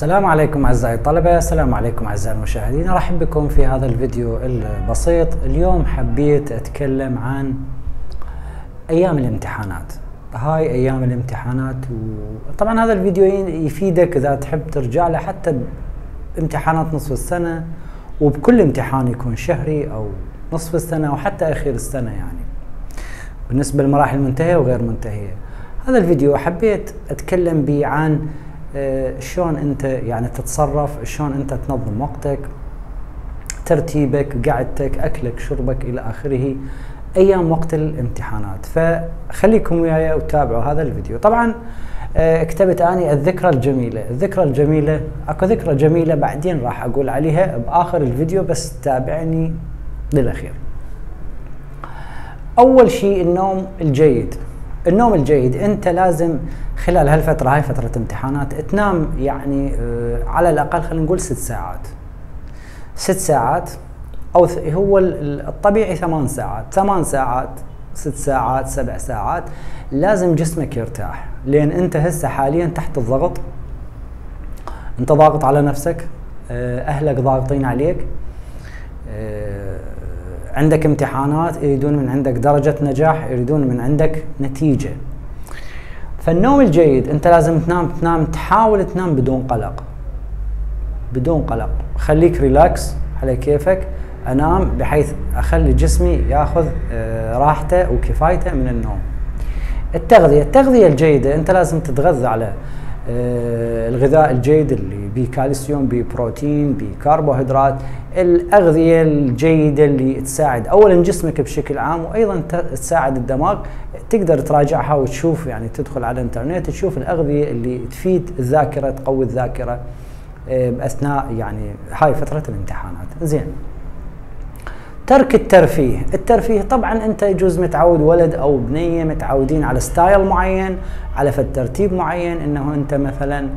السلام عليكم أعزائي الطلبة، السلام عليكم أعزائي المشاهدين، أرحب بكم في هذا الفيديو البسيط، اليوم حبيت أتكلم عن أيام الامتحانات. هاي أيام الامتحانات وطبعا هذا الفيديو يفيدك إذا تحب ترجع له حتى بامتحانات نصف السنة وبكل امتحان يكون شهري أو نصف السنة أو حتى اخير السنة يعني. بالنسبة للمراحل المنتهيه وغير منتهية. هذا الفيديو حبيت أتكلم به عن شلون انت يعني تتصرف شلون انت تنظم وقتك ترتيبك قعدتك أكلك شربك إلى آخره أيام وقت الامتحانات. فخليكم وياي وتابعوا هذا الفيديو. طبعا آه، كتبت أني الذكرى الجميلة. الذكرى الجميلة أكو ذكرى جميلة بعدين راح أقول عليها بآخر الفيديو بس تابعني للأخير. أول شيء النوم الجيد. النوم الجيد. انت لازم خلال هالفترة هاي فترة امتحانات تنام يعني آه، على الأقل خلينا نقول ست ساعات. ست ساعات أو هو الطبيعي ثمان ساعات. ثمان ساعات ست ساعات سبع ساعات. لازم جسمك يرتاح. لأن أنت هسه حاليا تحت الضغط. أنت ضاغط على نفسك آه، أهلك ضاغطين عليك آه، عندك امتحانات يريدون من عندك درجة نجاح يريدون من عندك نتيجة. فالنوم الجيد انت لازم تنام تنام تحاول تنام بدون قلق. بدون قلق. خليك relax على كيفك. انام بحيث اخلي جسمي ياخذ آه، راحته وكفايته من النوم. التغذية التغذية الجيدة انت لازم تتغذى على الغذاء الجيد اللي بكالسيوم ببروتين بكربوهيدرات الأغذية الجيدة اللي تساعد اولا جسمك بشكل عام وأيضا تساعد الدماغ. تقدر تراجعها وتشوف يعني تدخل على الإنترنت تشوف الأغذية اللي تفيد الذاكرة تقوي الذاكرة آه، باثناء يعني هاي فترة الامتحانات. زين. ترك الترفيه. الترفيه طبعا أنت يجوز متعود ولد أو بنية متعودين على ستايل معين على فد ترتيب معين إنه أنت مثلا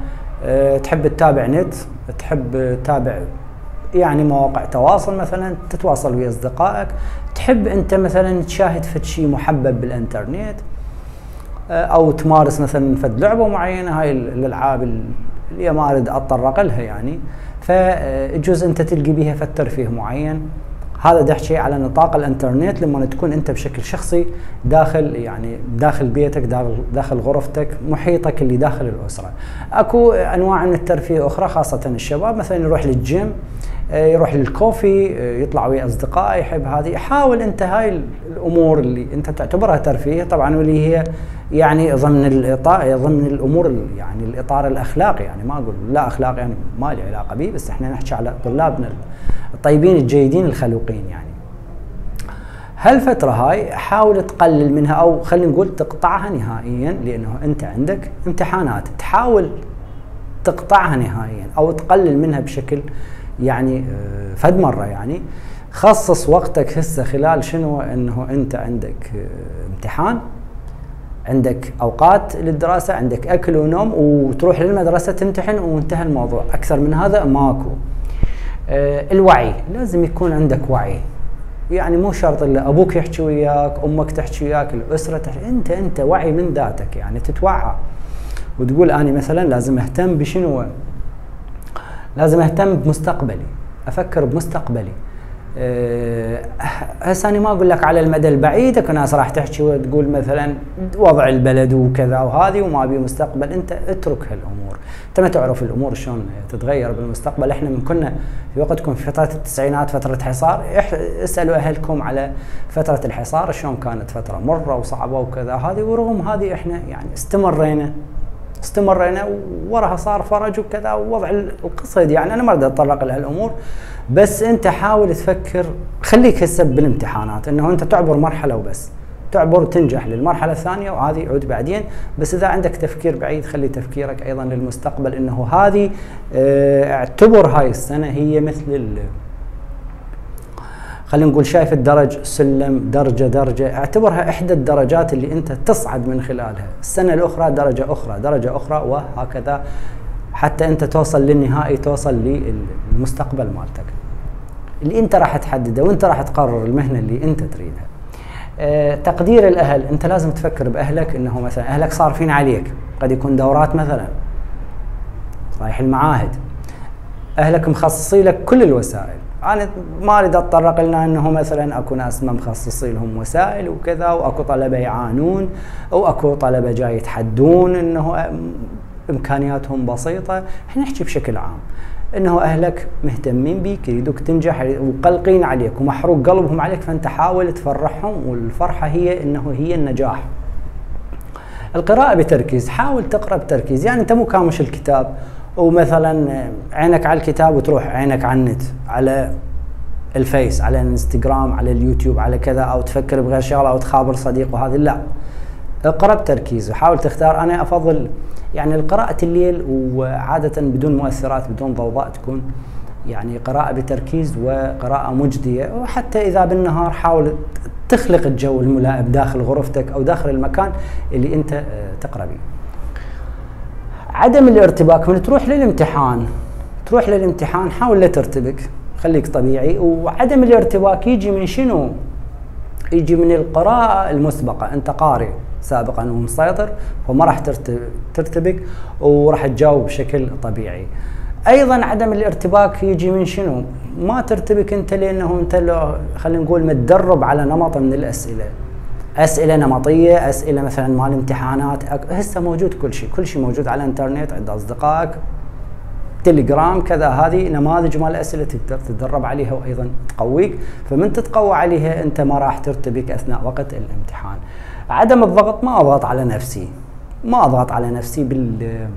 آه، تحب تتابع نت تحب تتابع يعني مواقع تواصل مثلا تتواصل ويا أصدقائك. تحب أنت مثلا تشاهد فد شيء محبب بالإنترنت آه، أو تمارس مثلا فد لعبة معينة هاي الألعاب اللي ما أريد أتطرق لها يعني. فيجوز أنت تلقي بها فد ترفيه معين. هذا شيء على نطاق الإنترنت لما تكون أنت بشكل شخصي داخل يعني داخل بيتك داخل داخل غرفتك محيطك اللي داخل الأسرة. أكو أنواع من الترفيه أخرى خاصة الشباب مثلا يروح للجيم آه، يروح للكوفي آه، يطلع ويا اصدقائه يحب هذه حاول أنت هاي الأمور اللي أنت تعتبرها ترفيه طبعا واللي هي يعني ضمن الاطار ضمن الأمور يعني الإطار الأخلاقي. يعني ما أقول لا أخلاقي يعني ما لي علاقة به بس إحنا نحكي على طلابنا الطيبين الجيدين الخلوقين يعني. هالفترة هاي حاول تقلل منها أو خلينا نقول تقطعها نهائيا؟ لأنه أنت عندك امتحانات. تحاول تقطعها نهائيا أو تقلل منها بشكل يعني آه، فد مرة يعني. خصص وقتك هسه خلال شنو؟ إنه أنت عندك آه، امتحان. عندك أوقات للدراسة عندك أكل ونوم وتروح للمدرسة تمتحن وانتهى الموضوع. أكثر من هذا ماكو. آه الوعي. لازم يكون عندك وعي. يعني مو شرط إلا أبوك يحكي وياك أمك تحكي وياك الأسرة تحكي. أنت أنت وعي من ذاتك. يعني تتوعى. وتقول أنا مثلا لازم أهتم بشنو؟ لازم أهتم بمستقبلي. أفكر بمستقبلي. أه هسه أنا ما أقول لك على المدى البعيد اكو ناس راح تحكي وتقول مثلا وضع البلد وكذا وهذه وما بي مستقبل أنت اترك هالأمور. أنت ما تعرف الأمور شلون تتغير بالمستقبل. إحنا من كنا في وقتكم في فترة التسعينات فترة حصار اسألوا أهلكم على فترة الحصار شلون كانت فترة مرة وصعبة وكذا. هذه ورغم هذه إحنا يعني استمرينا استمرينا وراها صار فرج وكذا ووضع القصد يعني أنا ما أريد أتطرق لهالامور بس أنت حاول تفكر خليك هسه بالامتحانات إنه أنت تعبر مرحلة وبس. تعبر تنجح للمرحلة الثانية وهذه يعود بعدين. بس إذا عندك تفكير بعيد خلي تفكيرك أيضا للمستقبل إنه هذه آه اعتبر هاي السنة هي مثل خلينا نقول شايف الدرج سلم درجة درجة اعتبرها إحدى الدرجات اللي أنت تصعد من خلالها. السنة الأخرى درجة أخرى درجة أخرى وهكذا. حتى أنت توصل للنهائي توصل للمستقبل مالتك. اللي أنت راح تحدده وأنت راح تقرر المهنة اللي أنت تريدها. أه تقدير الأهل. أنت لازم تفكر بأهلك أنه مثلا أهلك صارفين عليك؟ قد يكون دورات مثلا. رايح المعاهد. أهلك مخصصي لك كل الوسائل. أنا ما أريد أتطرق لنا أنه مثلا أكو ناس ما مخصصي لهم وسائل وكذا وأكو طلبة يعانون أو اكو طلبة جاي يتحدون إنه إمكانياتهم بسيطة. إحنا نحكي بشكل عام إنه أهلك مهتمين بيك يريدوك تنجح وقلقين عليك ومحروق قلبهم عليك فأنت حاول تفرحهم والفرحة هي إنه هي النجاح. القراءة بتركيز حاول تقرأ بتركيز. يعني أنت مو كامش الكتاب ومثلا عينك على الكتاب وتروح عينك على النت على الفيس على الإنستغرام على اليوتيوب على كذا أو تفكر بغير شغلة أو تخابر صديق وهذه لا. اقرأ بتركيز وحاول تختار. أنا أفضل يعني قراءة الليل وعادة بدون مؤثرات بدون ضوضاء تكون يعني قراءة بتركيز وقراءة مجدية. وحتى إذا بالنهار حاول تخلق الجو الملائم داخل غرفتك أو داخل المكان اللي أنت آه، تقرأ به. عدم الارتباك من تروح للامتحان تروح للامتحان حاول لا ترتبك خليك طبيعي وعدم الارتباك يجي من شنو يجي من القراءة المسبقة أنت قارئ سابقا ومسيطر فما راح ترتبك وراح تجاوب بشكل طبيعي أيضا عدم الارتباك يجي من شنو؟ ما ترتبك أنت لأنه أنت خلينا نقول متدرب على نمط من الأسئلة. أسئلة نمطية، أسئلة مثلا مال امتحانات، هسه موجود كل شيء، كل شيء موجود على الإنترنت عند أصدقائك تليجرام كذا هذه نماذج مال الاسئله تقدر تتدرب عليها وأيضا تقويك، فمن تتقوى عليها أنت ما راح ترتبك أثناء وقت الامتحان. عدم الضغط ما اضغط على نفسي، ما اضغط على نفسي بال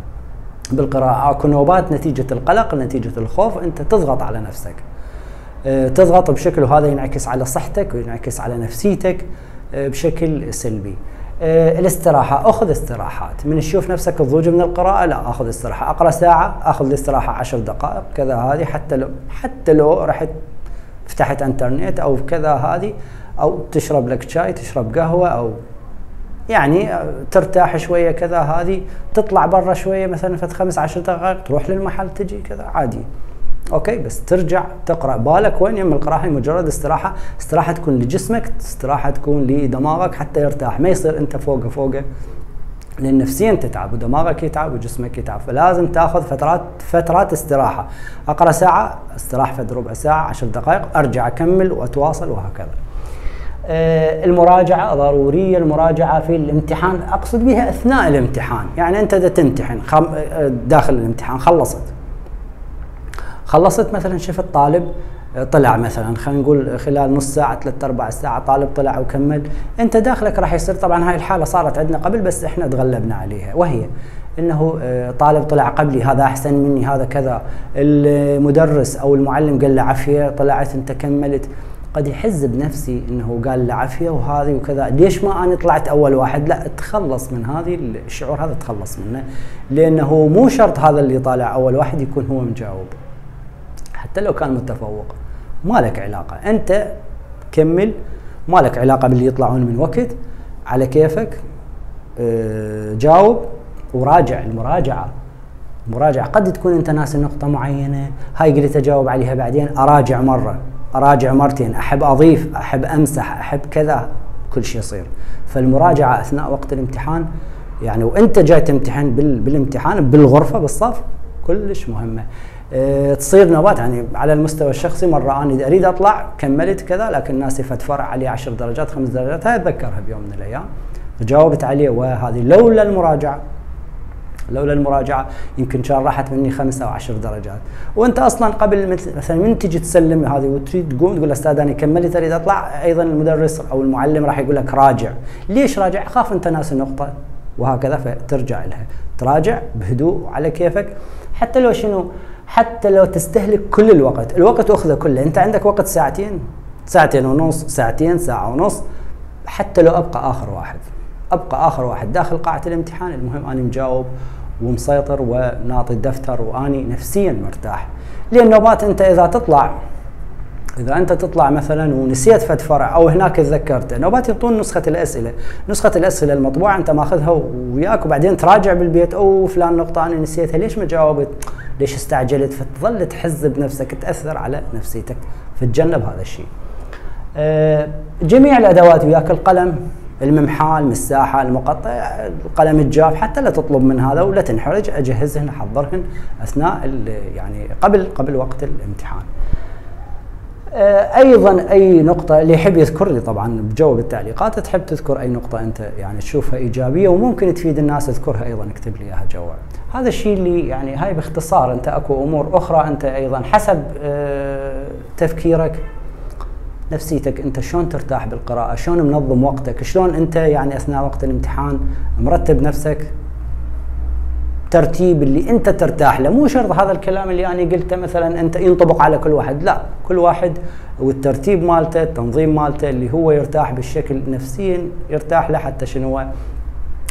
بالقراءة. أكو نوبات نتيجة القلق نتيجة الخوف أنت تضغط على نفسك. أه، تضغط بشكل وهذا ينعكس على صحتك وينعكس على نفسيتك. بشكل سلبي. أه، الاستراحة أخذ استراحات. من تشوف نفسك تضوج من القراءة؟ لا أخذ استراحة. أقرأ ساعة؟ أخذ الاستراحة عشر دقائق كذا هذه. حتى لو حتى لو رحت فتحت إنترنت أو كذا هذه أو تشرب لك شاي تشرب قهوة أو يعني ترتاح شوية كذا هذه. تطلع برا شوية مثلا فت خمس عشر دقائق تروح للمحل تجي كذا عادي. أوكي بس ترجع تقرأ. بالك وين يم القراءه هي مجرد استراحة. استراحة تكون لجسمك استراحة تكون لدماغك حتى يرتاح. ما يصير أنت فوقه فوقه. لأن نفسيا تتعب ودماغك يتعب وجسمك يتعب. فلازم تاخذ فترات فترات استراحة. أقرأ ساعة استراح فد ربع ساعة عشر دقائق أرجع أكمل وأتواصل وهكذا. آه، المراجعة ضرورية. المراجعة في الامتحان أقصد بها أثناء الامتحان. يعني أنت إذا تمتحن آه، داخل الامتحان خلصت. خلصت مثلا شفت طالب آه، طلع مثلا خلينا نقول خلال نص ساعة ثلاث أربع ساعة طالب طلع وكمل. أنت داخلك راح يصير طبعا هاي الحالة صارت عندنا قبل بس إحنا تغلبنا عليها. وهي إنه طالب طلع قبلي هذا أحسن مني هذا كذا. المدرس أو المعلم قال له عافية طلعت أنت كملت. قد يحز بنفسي إنه قال العافيه وهذه وكذا. ليش ما أنا طلعت أول واحد؟ لا تخلص من هذه الشعور هذا تخلص منه. لأنه مو شرط هذا اللي طالع أول واحد يكون هو مجاوب. حتى لو كان متفوق. ما لك علاقة. أنت كمل. ما لك علاقة باللي يطلعون من وقت. على كيفك. آه، جاوب. وراجع المراجعة. مراجعة. قد تكون أنت ناس نقطة معينة. هاي قلت أجاوب عليها بعدين. أراجع مرة. أراجع مرتين. أحب أضيف. أحب أمسح. أحب كذا. كل شيء يصير. فالمراجعة أثناء وقت الامتحان. يعني وأنت جاي تمتحن بالامتحان بالغرفة بالصف كلش مهمة. أه تصير نوبات يعني على المستوى الشخصي مرة أنا أريد أطلع كملت كذا لكن الناس فرع علي 10 درجات خمس درجات هاي أتذكرها بيوم من الأيام. جاوبت عليه وهذه لولا المراجعة لولا المراجعة يمكن كان راحت مني خمس أو عشر درجات. وأنت أصلا قبل مثلا من تجي تسلم هذه وتريد تقوم تقول أستاذ أنا كملت أريد أطلع أيضا المدرس أو المعلم راح يقول لك راجع. ليش راجع؟ خاف أنت ناس النقطة وهكذا فترجع لها تراجع بهدوء على كيفك. حتى لو شنو حتى لو تستهلك كل الوقت. الوقت أخذه كله. أنت عندك وقت ساعتين. ساعتين ونص ساعتين ساعة ونص. حتى لو أبقى آخر واحد. أبقى آخر واحد. داخل قاعة الامتحان. المهم اني مجاوب ومسيطر وناطي الدفتر وأني نفسيا مرتاح. لأن نوبات أنت إذا تطلع إذا أنت تطلع مثلا ونسيت فد فرع أو هناك تذكرته نوبات يعطون نسخة الأسئلة نسخة الأسئلة المطبوعة أنت ماخذها وياك وبعدين تراجع بالبيت أو فلان نقطة أنا نسيتها ليش ما جاوبت؟ ليش استعجلت؟ فتظل تحز بنفسك تأثر على نفسيتك فتجنب هذا الشيء. أه جميع الأدوات وياك القلم الممحال المساحة المقطع القلم الجاف حتى لا تطلب من هذا ولا تنحرج أجهزهن أحضرهن أثناء يعني قبل قبل وقت الامتحان. آه، أيضا أي نقطة اللي يحب يذكر لي طبعا بجواب التعليقات تحب تذكر أي نقطة أنت يعني تشوفها إيجابية وممكن تفيد الناس اذكرها أيضا اكتب لي إياها جوا هذا الشيء اللي يعني هاي باختصار أنت أكو أمور أخرى أنت أيضا حسب آه، تفكيرك نفسيتك أنت شلون ترتاح بالقراءة شلون منظم وقتك شلون أنت يعني أثناء وقت الامتحان مرتب نفسك ترتيب اللي انت ترتاح له. مو شرط هذا الكلام اللي أنا قلته مثلا أنت ينطبق على كل واحد. لا كل واحد والترتيب مالته التنظيم مالته اللي هو يرتاح بالشكل نفسيا يرتاح له حتى شنو؟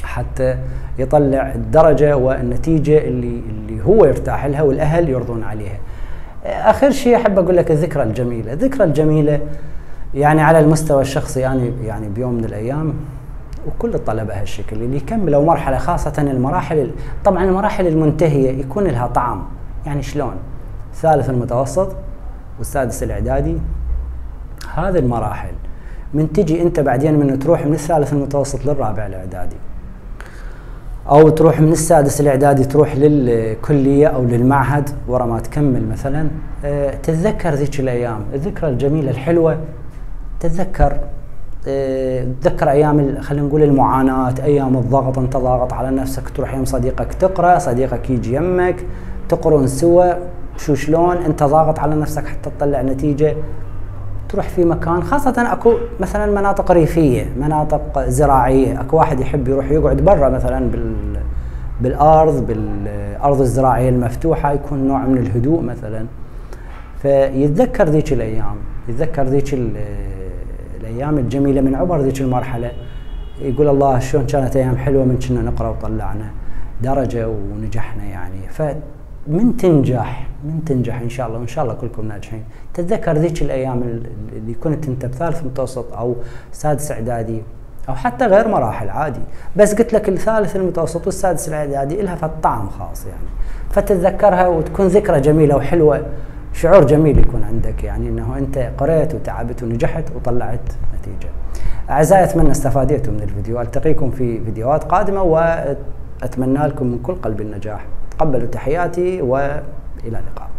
حتى يطلع الدرجة والنتيجة اللي اللي هو يرتاح لها والأهل يرضون عليها. آخر شيء أحب أقول لك الذكرى الجميلة، الذكرى الجميلة يعني على المستوى الشخصي يعني يعني بيوم من الأيام وكل الطلبة هالشكل اللي يكملوا مرحلة خاصة المراحل طبعا المراحل المنتهية يكون لها طعم. يعني شلون؟ ثالث المتوسط والسادس الإعدادي. هذه المراحل. من تجي أنت بعدين من تروح من الثالث المتوسط للرابع الإعدادي. أو تروح من السادس الإعدادي تروح للكلية أو للمعهد ورا ما تكمل مثلا. أه تتذكر ذيك الأيام الذكرى الجميلة الحلوة تتذكر تذكر أيام خلينا نقول المعاناة أيام الضغط أنت ضاغط على نفسك تروح يم صديقك تقرأ صديقك يجي يمك تقرون سوا شو شلون أنت ضاغط على نفسك حتى تطلع نتيجة. تروح في مكان خاصة أكو مثلا مناطق ريفية مناطق زراعية أكو واحد يحب يروح يقعد برا مثلا بال بالأرض بالأرض الزراعية المفتوحة يكون نوع من الهدوء مثلا. فيتذكر ذيك الأيام يتذكر ذيك الأيام الجميلة من عبر ذيك المرحلة. يقول الله شلون كانت أيام حلوة من كنا نقرأ وطلعنا درجة ونجحنا يعني. ف من تنجح من تنجح إن شاء الله وإن شاء الله كلكم ناجحين. تتذكر ذيك الأيام اللي كنت أنت بثالث متوسط أو سادس إعدادي أو حتى غير مراحل عادي. بس قلت لك الثالث المتوسط والسادس الإعدادي لها طعم خاص يعني. فتتذكرها وتكون ذكرى جميلة وحلوة. شعور جميل يكون عندك يعني إنه أنت قريت وتعبت ونجحت وطلعت نتيجة. أعزائي أتمنى استفاديتوا من الفيديو ألتقيكم في فيديوهات قادمة وأتمنى لكم من كل قلب النجاح. تقبلوا تحياتي والى اللقاء